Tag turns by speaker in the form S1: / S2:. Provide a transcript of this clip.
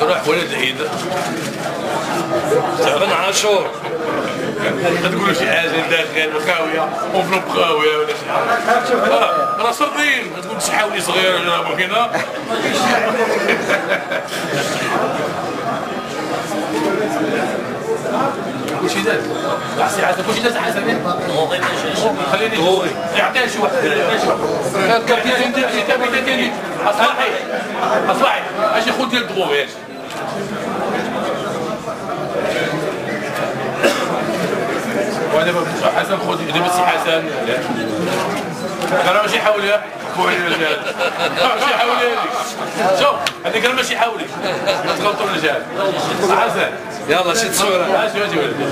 S1: تروح ولد العيد. تعبان عاشور تقول شي حاجة داخل خاوية وفلوب خاوية ولا شي حاجة. آه، راه صردين تقول شي حاولي صغير ولا ممكنه كلشي داز. عسي حسن كلشي داز حسن خليني يعطيها شي واحد. يعطيها شي واحد. كابتن ديال ديال الدغوغ أجي ودابا حسن خذ دابا سي حسن. أنا ماشي حاولي خويا الرجال ماشي حاولي شوف هذيك راه ماشي حاولي تغلطوا الرجال حسن.
S2: يلا شد صوره
S1: أجي أجي ولدي